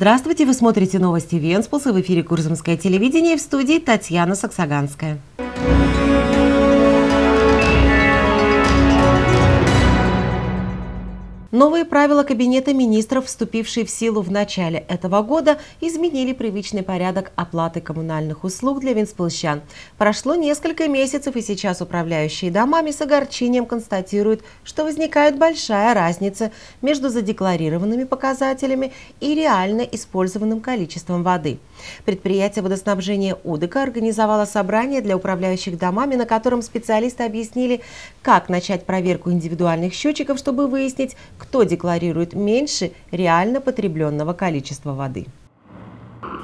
Здравствуйте, вы смотрите новости Венспилса в эфире Курзамское телевидение в студии Татьяна Саксаганская. Новые правила Кабинета министров, вступившие в силу в начале этого года, изменили привычный порядок оплаты коммунальных услуг для венспилщан. Прошло несколько месяцев, и сейчас управляющие домами с огорчением констатируют, что возникает большая разница между задекларированными показателями и реально использованным количеством воды. Предприятие водоснабжения УДК организовало собрание для управляющих домами, на котором специалисты объяснили, как начать проверку индивидуальных счетчиков, чтобы выяснить, кто декларирует меньше реально потребленного количества воды.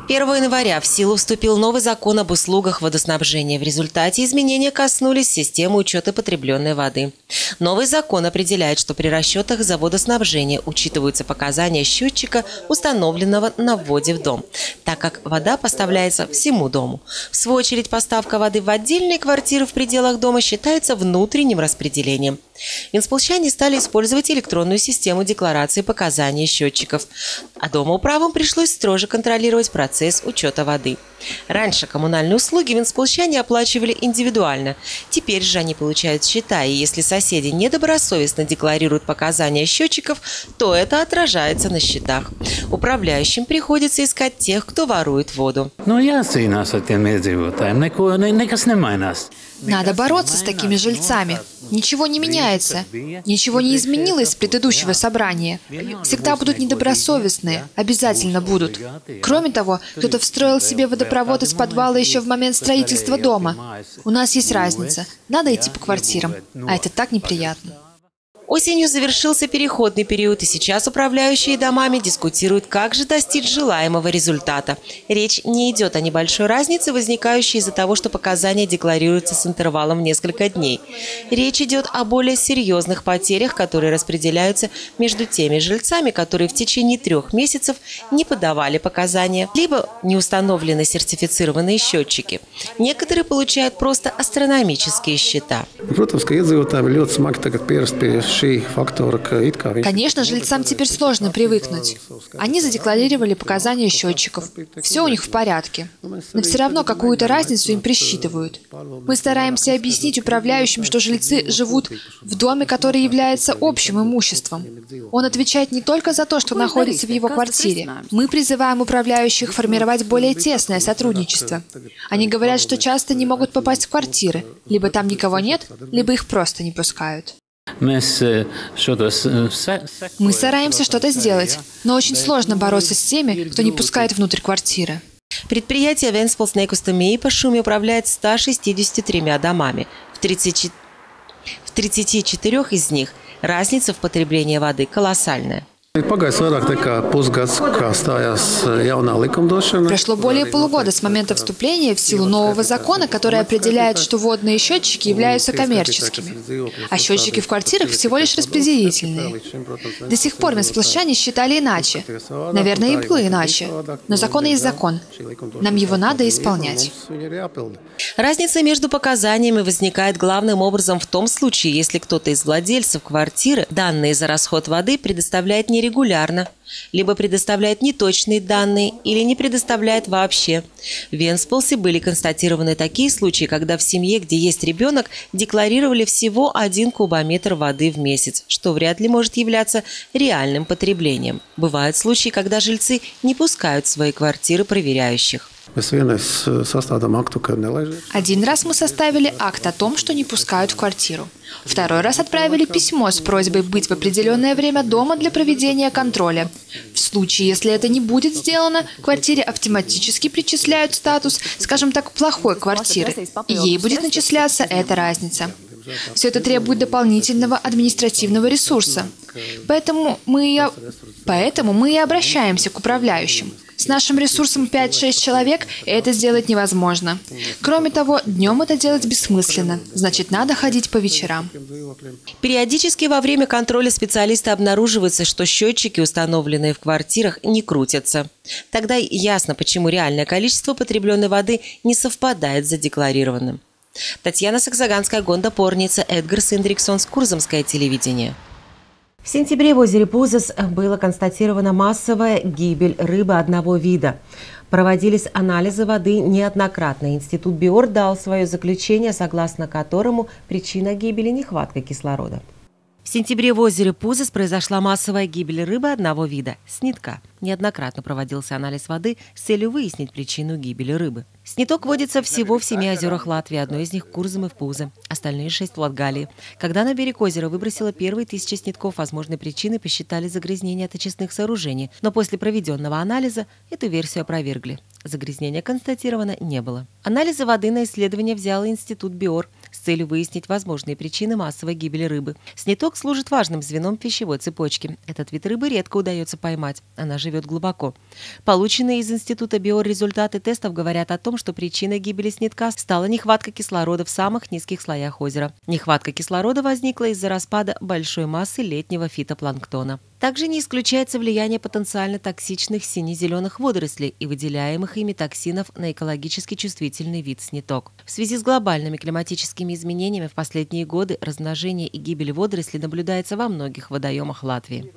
1 января в силу вступил новый закон об услугах водоснабжения. В результате изменения коснулись системы учета потребленной воды. Новый закон определяет, что при расчетах за водоснабжение учитываются показания счетчика, установленного на вводе в дом, так как вода поставляется всему дому. В свою очередь, поставка воды в отдельные квартиры в пределах дома считается внутренним распределением. Венсполчане стали использовать электронную систему декларации показаний счетчиков, а домоуправам пришлось строже контролировать процесс учета воды. Раньше коммунальные услуги венсполчане оплачивали индивидуально. Теперь же они получают счета, и если соседи недобросовестно декларируют показания счетчиков, то это отражается на счетах. Управляющим приходится искать тех, кто ворует воду. Ну, nemainās. Надо бороться с такими жильцами. Ничего не меняется. Ничего не изменилось с предыдущего собрания. Всегда будут недобросовестные. Обязательно будут. Кроме того, кто-то встроил себе водопровод из подвала еще в момент строительства дома. У нас есть разница. Надо идти по квартирам. А это так неприятно. Осенью завершился переходный период, и сейчас управляющие домами дискутируют, как же достичь желаемого результата. Речь не идет о небольшой разнице, возникающей из-за того, что показания декларируются с интервалом в несколько дней. Речь идет о более серьезных потерях, которые распределяются между теми жильцами, которые в течение трех месяцев не подавали показания, либо не установлены сертифицированные счетчики. Некоторые получают просто астрономические счета. Protams, ka iedzīvotājiem ļoti smagi tagad pierast Конечно, жильцам теперь сложно привыкнуть. Они задекларировали показания счетчиков. Все у них в порядке. Но все равно какую-то разницу им присчитывают. Мы стараемся объяснить управляющим, что жильцы живут в доме, который является общим имуществом. Он отвечает не только за то, что находится в его квартире. Мы призываем управляющих формировать более тесное сотрудничество. Они говорят, что часто не могут попасть в квартиры. Либо там никого нет, либо их просто не пускают. Se- se- Мы стараемся что-то сделать, но очень сложно бороться с теми, кто не пускает внутрь квартиры. Предприятие Венспилс Некустами по шуме управляет 163 домами. В 30 в 34 из них разница в потреблении воды колоссальная. Pagājis vairāk nekā pusgads, kā jaunā likumdošana. Прошло более полугода с момента вступления в силу нового закона, который определяет, что водные счетчики являются коммерческими, а счетчики в квартирах всего лишь распределительные. До сих пор венсплощане считали иначе. Наверное, и было иначе. Но закон есть закон. Нам его надо исполнять. Разница между показаниями возникает главным образом в том случае, если кто-то из владельцев квартиры данные за расход воды предоставляет нерегулярно, либо предоставляет неточные данные или не предоставляет вообще. В Венспилсе были констатированы такие случаи, когда в семье, где есть ребенок, декларировали всего один кубометр воды в месяц, что вряд ли может являться реальным потреблением. Бывают случаи, когда жильцы не пускают в свои квартиры проверяющих. Один раз мы составили акт о том, что не пускают в квартиру. Второй раз отправили письмо с просьбой быть в определенное время дома для проведения контроля. В случае, если это не будет сделано, квартире автоматически причисляют статус, скажем так, плохой квартиры. И ей будет начисляться эта разница. Все это требует дополнительного административного ресурса. Поэтому мы, поэтому мы и обращаемся к управляющим. С нашим ресурсом 5-6 человек это сделать невозможно. Кроме того, днем это делать бессмысленно. Значит, надо ходить по вечерам. Периодически во время контроля специалисты обнаруживается, что счетчики, установленные в квартирах, не крутятся. Тогда ясно, почему реальное количество потребленной воды не совпадает с задекларированным. Татьяна Саксаганская, Гонда Порница, Эдгар Синдриксон, Курзамское телевидение. В сентябре в озере Пузес была констатирована массовая гибель рыбы одного вида. Проводились анализы воды неоднократно. Институт Биор дал свое заключение, согласно которому причина гибели – нехватка кислорода. В сентябре в озере Пузес произошла массовая гибель рыбы одного вида – снитка. Неоднократно проводился анализ воды с целью выяснить причину гибели рыбы. Сниток водится всего в семи озерах Латвии, одно из них – Курзам и в Пузы, остальные шесть в Латгалии. Когда на берег озера выбросило первые тысячи снитков, возможной причиной посчитали загрязнение от очистных сооружений, но после проведенного анализа эту версию опровергли. Загрязнения констатировано не было. Анализы воды на исследование взял Институт Биор с целью выяснить возможные причины массовой гибели рыбы. Сниток служит важным звеном пищевой цепочки. Этот вид рыбы редко удается поймать. Она живет глубоко. Полученные из Института Биор результаты тестов говорят о том, что причиной гибели снитка стала нехватка кислорода в самых низких слоях озера. Нехватка кислорода возникла из-за распада большой массы летнего фитопланктона. Также не исключается влияние потенциально токсичных сине-зеленых водорослей и выделяемых ими токсинов на экологически чувствительный вид сниток. В связи с глобальными климатическими изменениями в последние годы размножение и гибель водорослей наблюдается во многих водоемах Латвии.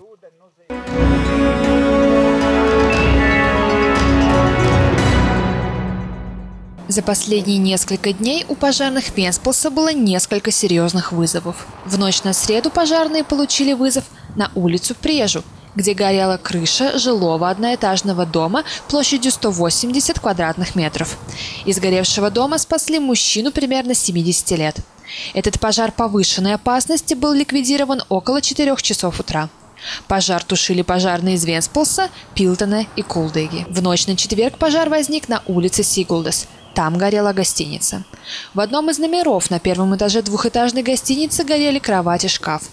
За последние несколько дней у пожарных Венспилса было несколько серьезных вызовов. В ночь на среду пожарные получили вызов на улицу Прежу, где горела крыша жилого одноэтажного дома площадью 180 квадратных метров. Из горевшего дома спасли мужчину примерно 70 лет. Этот пожар повышенной опасности был ликвидирован около 4 часов утра. Пожар тушили пожарные из Венспилса, Пилтона и Кулдеги. В ночь на четверг пожар возник на улице Сигулдес – там горела гостиница. В одном из номеров на первом этаже двухэтажной гостиницы горели кровать и шкаф.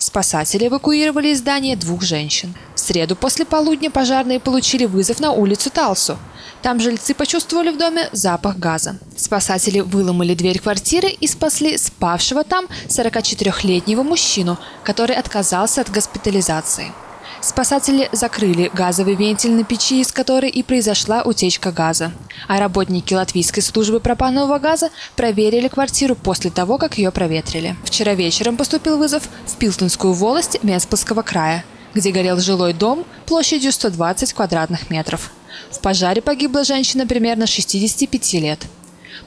Спасатели эвакуировали из здания двух женщин. В среду после полудня пожарные получили вызов на улицу Талсу. Там жильцы почувствовали в доме запах газа. Спасатели выломали дверь квартиры и спасли спавшего там 44-летнего мужчину, который отказался от госпитализации. Спасатели закрыли газовый вентиль на печи, из которой и произошла утечка газа. А работники латвийской службы пропанового газа проверили квартиру после того, как ее проветрили. Вчера вечером поступил вызов в Пилтонскую волость Венспилского края, где горел жилой дом площадью 120 квадратных метров. В пожаре погибла женщина примерно 65 лет.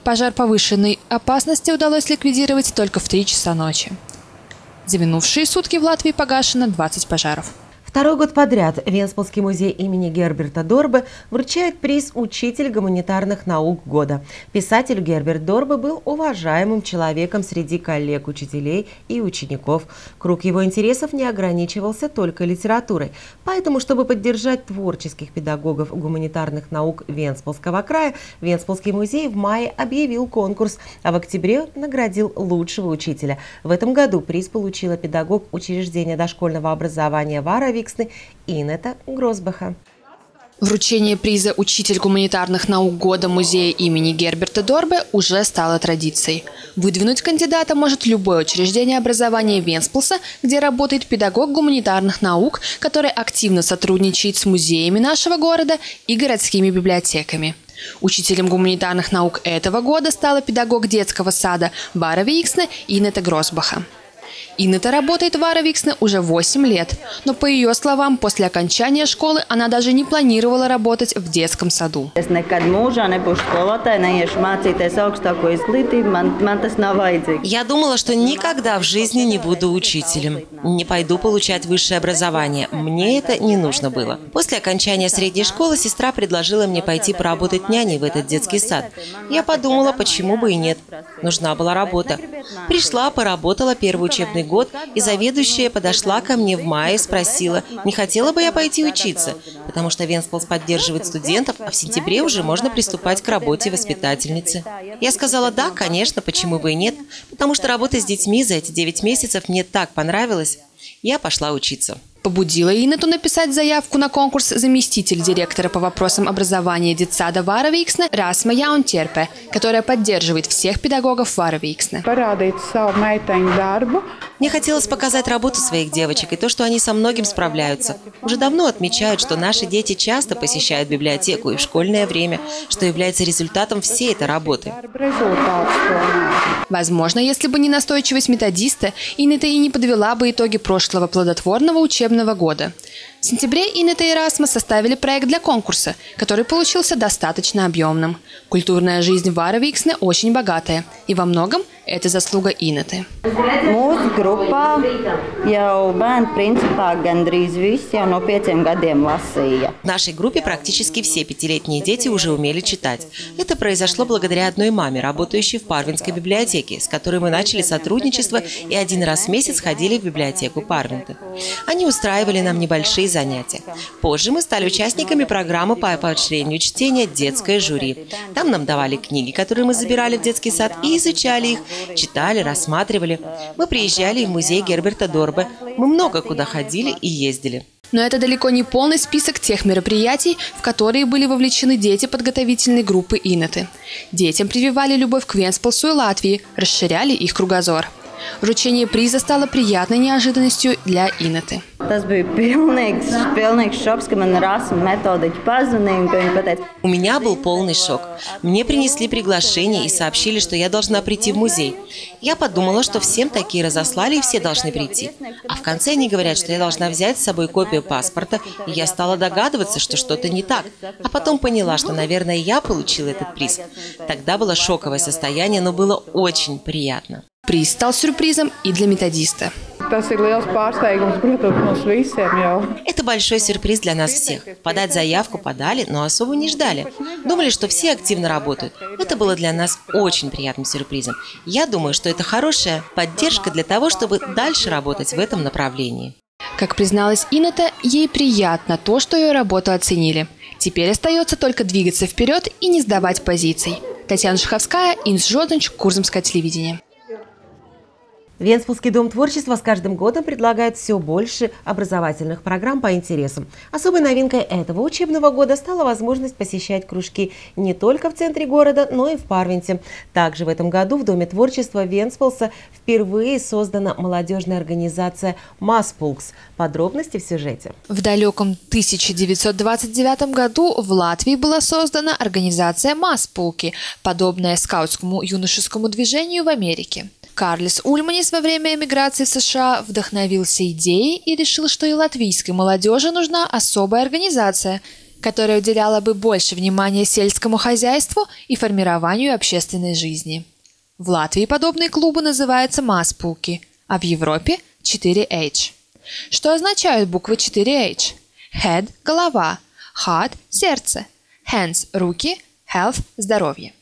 Пожар повышенной опасности удалось ликвидировать только в 3 часа ночи. За минувшие сутки в Латвии погашено 20 пожаров. Второй год подряд Венспилский музей имени Герберта Дорбы вручает приз «Учитель гуманитарных наук года». Писатель Герберт Дорбы был уважаемым человеком среди коллег, учителей и учеников. Круг его интересов не ограничивался только литературой. Поэтому, чтобы поддержать творческих педагогов гуманитарных наук Венспилского края, Венспилский музей в мае объявил конкурс, а в октябре наградил лучшего учителя. В этом году приз получила педагог учреждения дошкольного образования Вара Виксны Инета Гросбаха. Вручение приза «Учитель гуманитарных наук года» музея имени Герберта Дорбе уже стало традицией. Выдвинуть кандидата может любое учреждение образования Венспилса, где работает педагог гуманитарных наук, который активно сотрудничает с музеями нашего города и городскими библиотеками. Учителем гуманитарных наук этого года стала педагог детского сада Бара Виксна Инета Гросбаха. Иннета работает в Аравиксне уже 8 лет, но по ее словам, после окончания школы она даже не планировала работать в детском саду. Я думала, что никогда в жизни не буду учителем, не пойду получать высшее образование. Мне это не нужно было. После окончания средней школы сестра предложила мне пойти поработать няней в этот детский сад. Я подумала, почему бы и нет. Нужна была работа. Пришла, поработала первый учебный учебный год, и заведующая подошла ко мне в мае и спросила, не хотела бы я пойти учиться, потому что Венсполс поддерживает студентов, а в сентябре уже можно приступать к работе воспитательницы. Я сказала, да, конечно, почему бы и нет, потому что работа с детьми за эти 9 месяцев мне так понравилась, я пошла учиться. Побудила Инету написать заявку на конкурс заместитель директора по вопросам образования детсада Варовиксна Расма Яунтерпе, которая поддерживает всех педагогов Варовиксна. Мне хотелось показать работу своих девочек и то, что они со многим справляются. Уже давно отмечают, что наши дети часто посещают библиотеку и в школьное время, что является результатом всей этой работы. Возможно, если бы не настойчивость методиста, Инета и не подвела бы итоги прошлого плодотворного учебного года. В сентябре Инета и Расма составили проект для конкурса, который получился достаточно объемным. Культурная жизнь Варовиксны очень богатая, и во многом это заслуга Инеты. Mūsu grupā jau bērni principā gandrīz visi jau no pieciem gadiem lasīja. В нашей группе практически все пятилетние дети уже умели читать. Это произошло благодаря одной маме, работающей в Парвинской библиотеке, с которой мы начали сотрудничество и один раз в месяц ходили в библиотеку Парвинта. Они устраивали нам небольшие занятия. Позже мы стали участниками программы по поощрению чтения «Детское жюри». Там нам давали книги, которые мы забирали в детский сад и изучали их, читали, рассматривали. Мы приезжали в музей Герберта Дорбе. Мы много куда ходили и ездили. Но это далеко не полный список тех мероприятий, в которые были вовлечены дети подготовительной группы Инеты. Детям прививали любовь к Венспилсу и Латвии, расширяли их кругозор. Вручение приза стало приятной неожиданностью для Инеты. Tas bija pilnīgs, pilnīgs šoks, ka man rasa metodiķi pazvanīja un ka viņi pateica, У меня был полный шок. Мне принесли приглашение и сообщили, что я должна прийти в музей. Я подумала, что всем такие разослали и все должны прийти. А в конце они говорят, что я должна взять с собой копию паспорта, и я стала догадываться, что что-то не так. А потом поняла, что, наверное, я получила этот приз. Тогда было шоковое состояние, но было очень приятно. Приз стал сюрпризом и для методиста. Это большой сюрприз для нас всех. Подать заявку подали, но особо не ждали. Думали, что все активно работают. Это было для нас очень приятным сюрпризом. Я думаю, что это хорошая поддержка для того, чтобы дальше работать в этом направлении. Как призналась Инета, ей приятно то, что ее работу оценили. Теперь остается только двигаться вперед и не сдавать позиций. Татьяна Шаховская, Инс Жоденч, Курзамское телевидение. Венспилский дом творчества с каждым годом предлагает все больше образовательных программ по интересам. Особой новинкой этого учебного года стала возможность посещать кружки не только в центре города, но и в Парвинте. Также в этом году в Доме творчества Венспилса впервые создана молодежная организация «Маспулкс». Подробности в сюжете. В далеком 1929 году в Латвии была создана организация «Маспулки», подобная скаутскому юношескому движению в Америке. Карлис Ульманис во время эмиграции в США вдохновился идеей и решил, что и латвийской молодежи нужна особая организация, которая уделяла бы больше внимания сельскому хозяйству и формированию общественной жизни. В Латвии подобные клубы называются маспулки, а в Европе – 4H. Что означают буквы 4H? Head – голова, Heart – сердце, Hands – руки, Health – здоровье.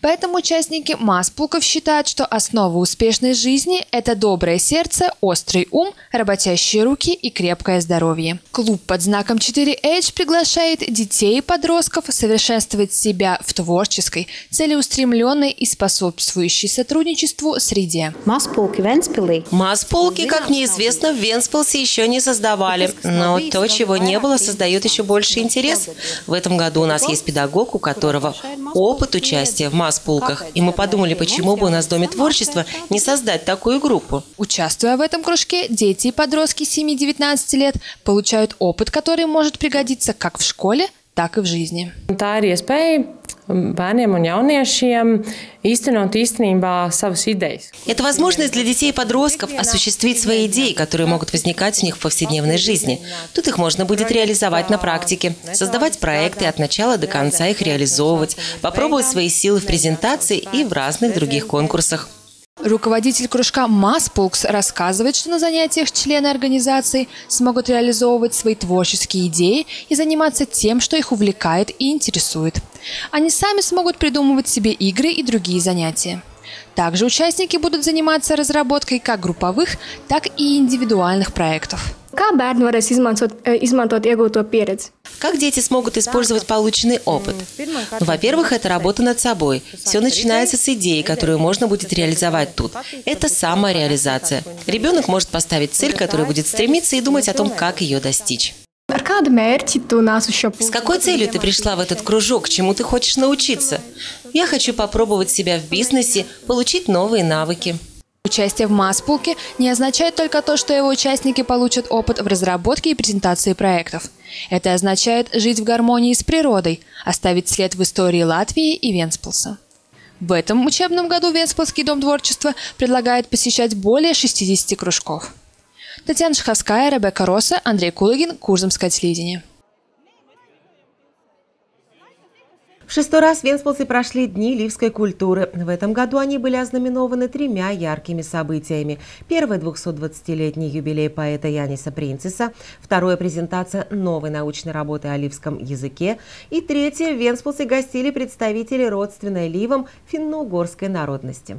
Поэтому участники масс-пулков считают, что основа успешной жизни – это доброе сердце, острый ум, работящие руки и крепкое здоровье. Клуб под знаком 4H приглашает детей и подростков совершенствовать себя в творческой, целеустремленной и способствующей сотрудничеству среде. Масс-полки, как неизвестно, в Венспилсе еще не создавали. Но то, чего не было, создает еще больше интерес. В этом году у нас есть педагог, у которого опыт участия в масс-полках. И мы подумали, почему бы у нас в Доме творчества не создать такую группу. Участвуя в этом кружке, дети и подростки 7-19 лет получают опыт, который может пригодиться как в школе, так и в жизни. Bērniem un jauniešiem īstenot īstenībā savas idejas. Это возможность для детей и подростков осуществить свои идеи, которые могут возникать у них в повседневной жизни. Тут их можно будет реализовать на практике, создавать проекты от начала до конца их реализовывать, попробовать свои силы в презентации и в разных других конкурсах. Руководитель кружка Маспулкс рассказывает, что на занятиях члены организации смогут реализовывать свои творческие идеи и заниматься тем, что их увлекает и интересует. Они сами смогут придумывать себе игры и другие занятия. Также участники будут заниматься разработкой как групповых, так и индивидуальных проектов. Pieredzi? Как дети смогут использовать полученный опыт? Ну, во-первых, это работа над собой. Все начинается с идеи, которую можно будет реализовать тут. Это самореализация. Ребенок может поставить цель, которая будет стремиться и думать о том, как ее достичь. С какой целью ты пришла в этот кружок? Чему ты хочешь научиться? Я хочу попробовать себя в бизнесе, получить новые навыки. Участие в Маспулке не означает только то, что его участники получат опыт в разработке и презентации проектов. Это означает жить в гармонии с природой, оставить след в истории Латвии и Венспилса. В этом учебном году Венспилский дом творчества предлагает посещать более 60 кружков. Татьяна Шаховская, Ребекка Росса, Андрей Кулагин, Курзамское телевидение. В шестой раз в Венспилсе прошли Дни ливской культуры. В этом году они были ознаменованы тремя яркими событиями. Первый – 220-летний юбилей поэта Яниса Принцеса. Второе – презентация новой научной работы о ливском языке. И третье – в Венспилсе гостили представители родственной ливам финно-угорской народности.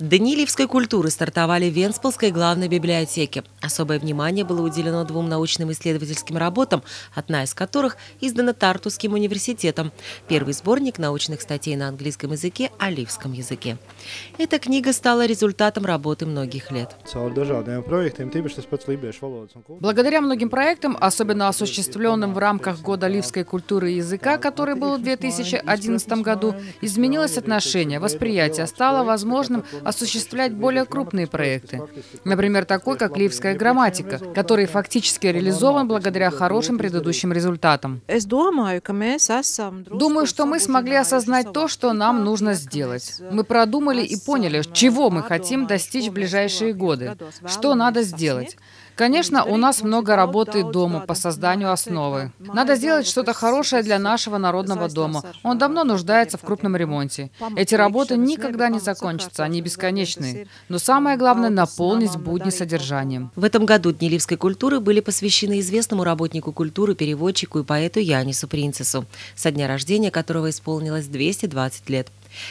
Дни ливской культуры стартовали в Венспилской главной библиотеке. Особое внимание было уделено двум научным исследовательским работам, одна из которых издана Тартусским университетом. Первый сборник научных статей на английском языке о ливском языке. Эта книга стала результатом работы многих лет. Благодаря многим проектам, особенно осуществленным в рамках Года ливской культуры и языка, который был в 2011 году, изменилось отношение, восприятие, стало возможным осуществлять более крупные проекты. Например, такой, как «Ливская грамматика», который фактически реализован благодаря хорошим предыдущим результатам. Думаю, что мы смогли осознать то, что нам нужно сделать. Мы продумали и поняли, чего мы хотим достичь в ближайшие годы, что надо сделать. Конечно, у нас много работы дома по созданию основы. Надо сделать что-то хорошее для нашего народного дома. Он давно нуждается в крупном ремонте. Эти работы никогда не закончатся, они бесконечные. Но самое главное — наполнить будни содержанием. В этом году Дни ливской культуры были посвящены известному работнику культуры, переводчику и поэту Янису Принцесу, со дня рождения которого исполнилось 220 лет.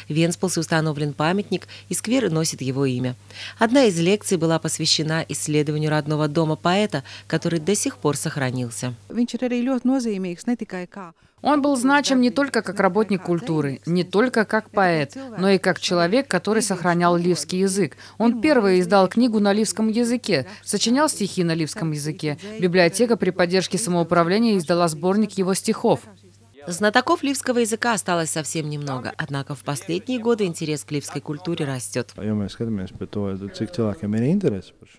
В Венспилсе установлен памятник, и сквер носит его имя. Одна из лекций была посвящена исследованию родного дома поэта, который до сих пор сохранился. Он был значим не только как работник культуры, не только как поэт, но и как человек, который сохранял ливский язык. Он первый издал книгу на ливском языке, сочинял стихи на ливском языке. Библиотека при поддержке самоуправления издала сборник его стихов. Знатоков ливского языка осталось совсем немного, однако в последние годы интерес к ливской культуре растет.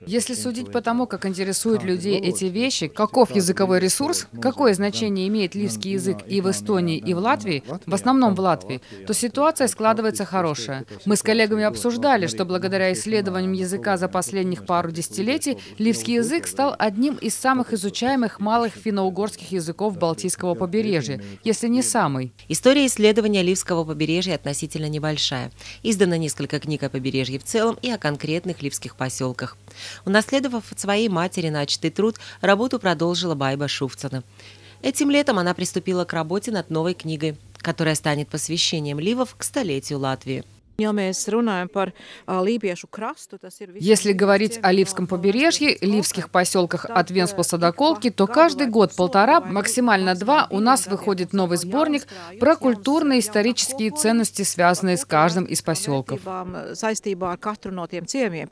Если судить по тому, как интересуют людей эти вещи, каков языковой ресурс, какое значение имеет ливский язык и в Эстонии, и в Латвии, в основном в Латвии, то ситуация складывается хорошая. Мы с коллегами обсуждали, что благодаря исследованиям языка за последних пару десятилетий ливский язык стал одним из самых изучаемых малых финно-угорских языков Балтийского побережья, если не самый. История исследования Ливского побережья относительно небольшая. Издано несколько книг о побережье в целом и о конкретных ливских поселках. Унаследовав от своей матери начатый труд, работу продолжила Байба Шуфцена. Этим летом она приступила к работе над новой книгой, которая станет посвящением ливов к столетию Латвии. Если говорить о Ливском побережье, ливских поселках от Венспилса до Колки, то каждый год-полтора, максимально два, у нас выходит новый сборник про культурные исторические ценности, связанные с каждым из поселков.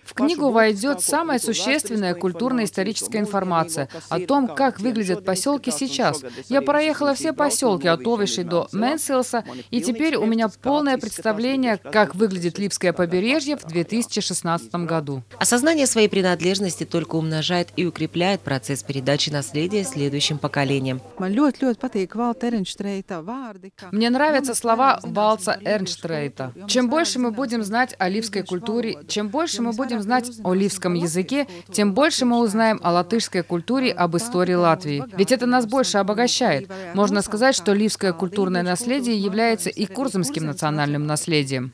В книгу войдет самая существенная культурно-историческая информация о том, как выглядят поселки сейчас. Я проехала все поселки от Овишей до Менсилса, и теперь у меня полное представление, как выглядит Липское побережье в 2016 году. Осознание своей принадлежности только умножает и укрепляет процесс передачи наследия следующим поколениям. Мне нравятся слова Валца Эрнштрейта. Чем больше мы будем знать о ливской культуре, чем больше мы будем знать о ливском языке, тем больше мы узнаем о латышской культуре, об истории Латвии. Ведь это нас больше обогащает. Можно сказать, что ливское культурное наследие является и курзамским национальным наследием.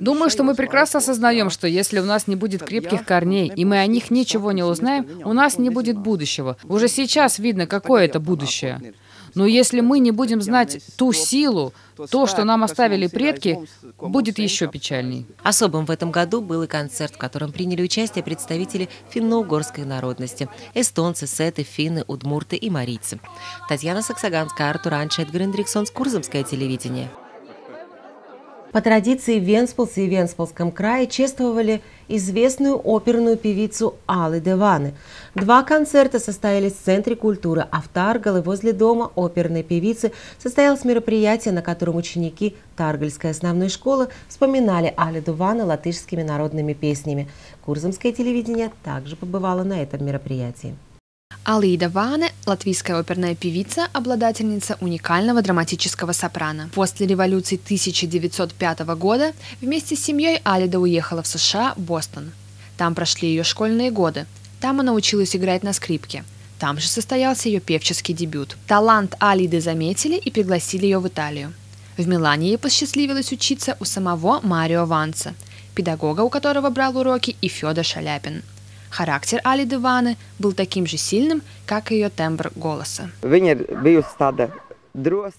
Думаю, что мы прекрасно осознаем, что если у нас не будет крепких корней, и мы о них ничего не узнаем, у нас не будет будущего. Уже сейчас видно, какое это будущее. Но если мы не будем знать ту силу, то, что нам оставили предки, будет еще печальней. Особым в этом году был и концерт, в котором приняли участие представители финно-угорской народности – эстонцы, сеты, финны, удмурты и марийцы. Татьяна Саксаганская, Артур Анчет, Гриндриксон, Курзамское телевидение. По традиции в Венспилсе и Венспилском крае чествовали известную оперную певицу Аллы Деваны. Два концерта состоялись в Центре культуры, а в Таргале возле дома оперной певицы состоялось мероприятие, на котором ученики Таргальской основной школы вспоминали Алле Деваны латышскими народными песнями. Курзамское телевидение также побывало на этом мероприятии. Алида Ване – латвийская оперная певица, обладательница уникального драматического сопрано. После революции 1905 года вместе с семьей Алида уехала в США, Бостон. Там прошли ее школьные годы. Там она училась играть на скрипке. Там же состоялся ее певческий дебют. Талант Алиды заметили и пригласили ее в Италию. В Милане ей посчастливилось учиться у самого Марио Ванца, педагога, у которого брал уроки и Федор Шаляпин – Характер Али Диваны был таким же сильным, как и ее тембр голоса.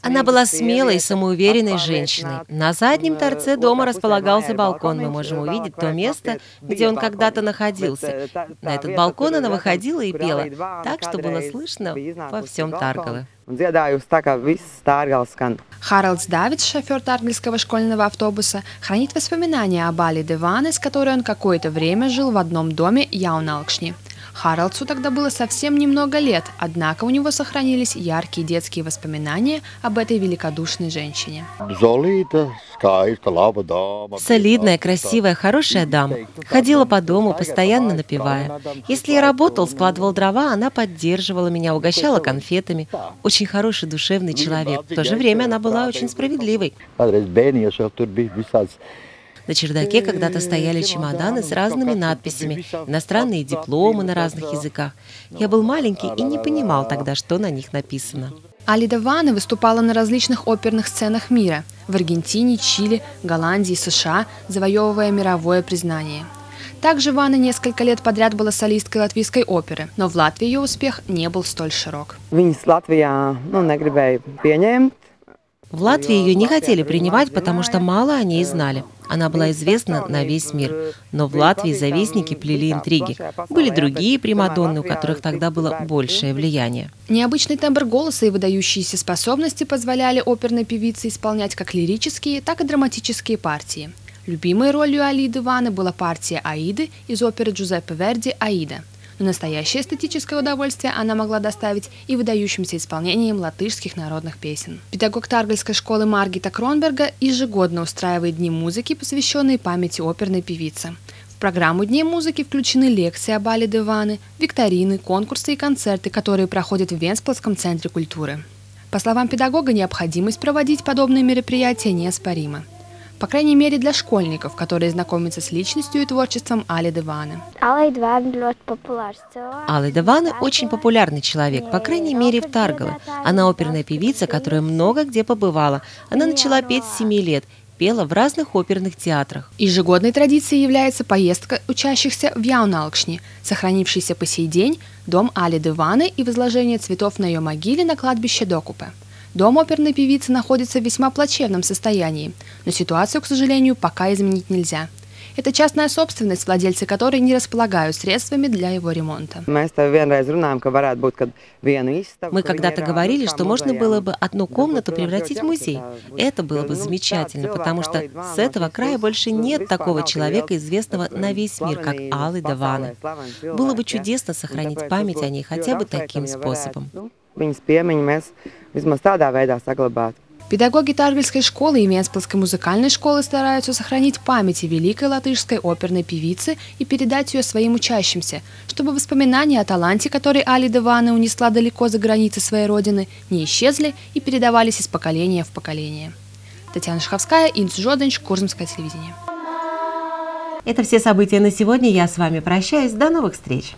Она была смелой и самоуверенной женщиной. На заднем торце дома располагался балкон. Мы можем увидеть то место, где он когда-то находился. На этот балкон она выходила и пела, так что было слышно во всем Таргале. Харалдс Давидс, шофер Таргельского школьного автобуса, хранит воспоминания об Али Деване, с которой он какое-то время жил в одном доме Яуналкшни. Харалдсу тогда было совсем немного лет, однако у него сохранились яркие детские воспоминания об этой великодушной женщине. Солидная, красивая, хорошая дама. Ходила по дому, постоянно напевая. Если я работал, складывал дрова, она поддерживала меня, угощала конфетами. Очень хороший, душевный человек. В то же время она была очень справедливой. На чердаке когда-то стояли чемоданы с разными надписями, иностранные дипломы на разных языках. Я был маленький и не понимал тогда, что на них написано. Алида Ваны выступала на различных оперных сценах мира – в Аргентине, Чили, Голландии, США, завоевывая мировое признание. Также Вана несколько лет подряд была солисткой латвийской оперы, но в Латвии ее успех не был столь широк. В Латвии ее не хотели принимать, потому что мало о ней знали. Она была известна на весь мир. Но в Латвии завистники плели интриги. Были другие примадонны, у которых тогда было большее влияние. Необычный тембр голоса и выдающиеся способности позволяли оперной певице исполнять как лирические, так и драматические партии. Любимой ролью Алиды Ваны была партия Аиды из оперы Джузеппе Верди «Аида». Но настоящее эстетическое удовольствие она могла доставить и выдающимся исполнением латышских народных песен. Педагог Таргальской школы Маргита Кронберга ежегодно устраивает дни музыки, посвященные памяти оперной певицы. В программу Дней музыки включены лекции об Али Деваны, викторины, конкурсы и концерты, которые проходят в Венсплотском центре культуры. По словам педагога, необходимость проводить подобные мероприятия неоспорима по крайней мере для школьников, которые знакомятся с личностью и творчеством Али Деваны. Алла Деваны очень популярный человек, по крайней мере в Таргале. Она оперная певица, которая много где побывала. Она начала петь с 7 лет пела в разных оперных театрах. Ежегодной традицией является поездка учащихся в Яуналкшни, сохранившийся по сей день дом Али Деваны и возложение цветов на ее могиле на кладбище Докупе. Дом оперной певицы находится в весьма плачевном состоянии, но ситуацию, к сожалению, пока изменить нельзя. Это частная собственность, владельцы которой не располагают средствами для его ремонта. Мы когда-то говорили, что можно было бы одну комнату превратить в музей. Это было бы замечательно, потому что с этого края больше нет такого человека, известного на весь мир, как Аллы Даваны. Было бы чудесно сохранить память о ней хотя бы таким способом viņas piemiņu mēs vismaz tādā veidā saglabātu. Педагоги Тарвельской школы и Венспилской музыкальной школы стараются сохранить память о великой латышской оперной певице и передать ее своим учащимся, чтобы воспоминания о таланте, который Али Девана унесла далеко за границы своей родины, не исчезли и передавались из поколения в поколение. Татьяна Шаховская, Инц Жоденч, Курзамское телевидение. Это все события на сегодня. Я с вами прощаюсь. До новых встреч.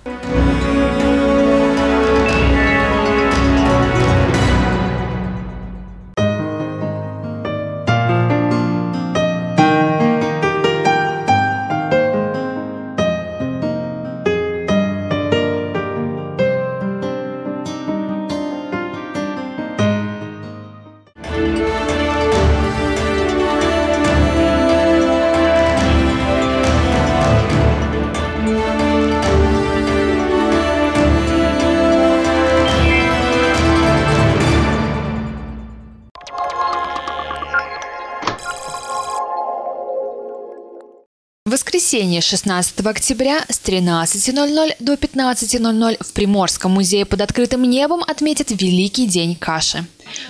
Воскресенье 16 октября с 13.00 до 15.00 в Приморском музее под открытым небом отметят Великий день каши.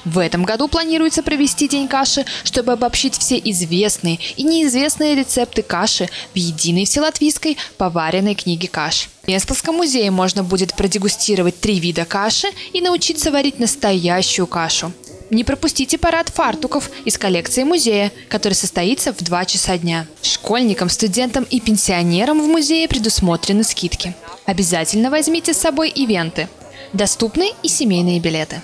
В этом году планируется провести День каши, чтобы обобщить все известные и неизвестные рецепты каши в единой вселатвийской поваренной книге каш. В Венспилском музее можно будет продегустировать три вида каши и научиться варить настоящую кашу. Не пропустите парад фартуков из коллекции музея, который состоится в 2 часа дня. Школьникам, студентам и пенсионерам в музее предусмотрены скидки. Обязательно возьмите с собой ивенты. Доступны и семейные билеты.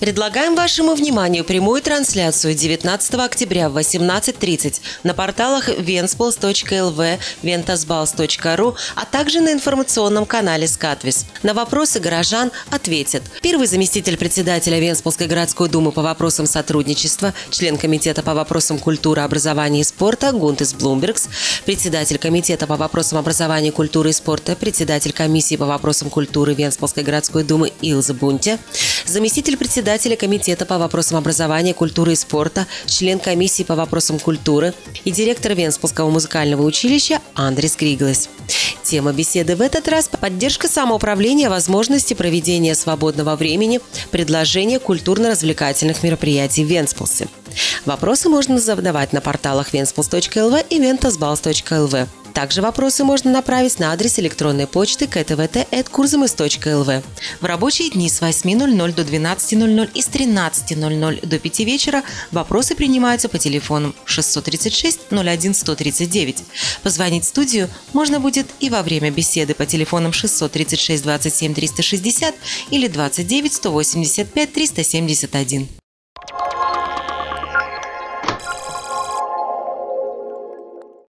Предлагаем вашему вниманию прямую трансляцию 19 октября в 18.30 на порталах venspils.lv, ventasbals.ru, а также на информационном канале «Скатвис». На вопросы горожан ответят первый заместитель председателя Венспилской городской думы по вопросам сотрудничества, член комитета по вопросам культуры, образования и спорта Гунтес Блумбергс, председатель комитета по вопросам образования, культуры и спорта, председатель комиссии по вопросам культуры Венспилской городской думы Илза Бунтя, заместитель председателя председателя Комитета по вопросам образования, культуры и спорта, член комиссии по вопросам культуры и директор Венспилского музыкального училища Андрес Криглес. Тема беседы в этот раз – поддержка самоуправления, возможности проведения свободного времени, предложение культурно-развлекательных мероприятий в Венспилсе. Вопросы можно задавать на порталах venspils.lv и ventasbals.lv. Также вопросы можно направить на адрес электронной почты ktvt.kurzemist.lv. В рабочие дни с 8.00 до 12.00 и с 13.00 до 5 вечера вопросы принимаются по телефонам 636 01 139. Позвонить в студию можно будет и во время беседы по телефонам 636 27 360 или 29 185 371.